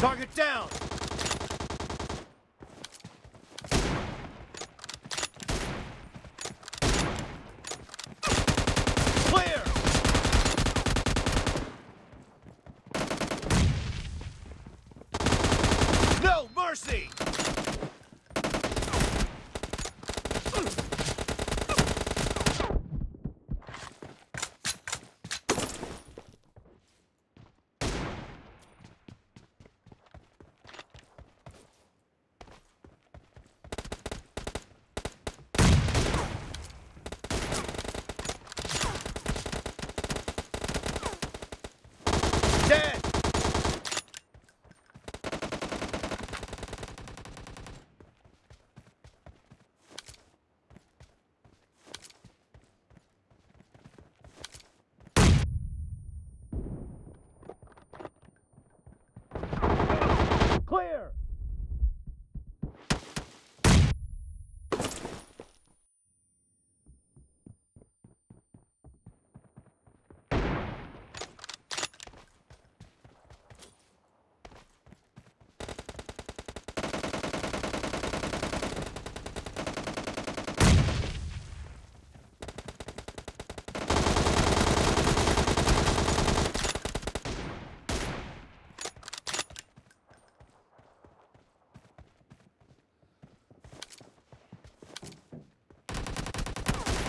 Target down!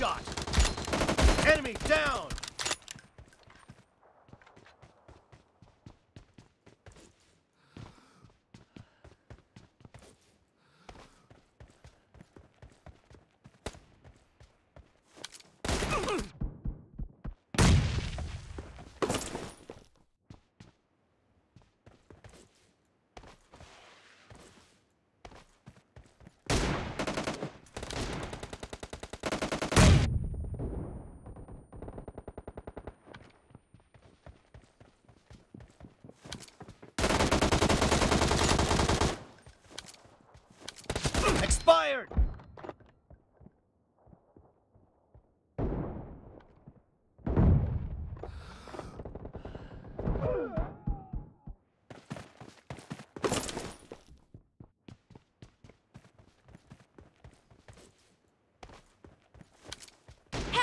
Shot! Enemy down!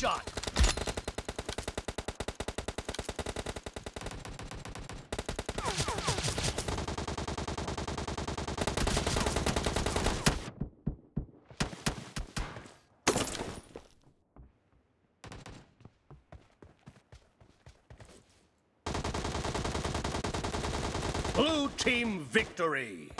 Shot! Blue team victory!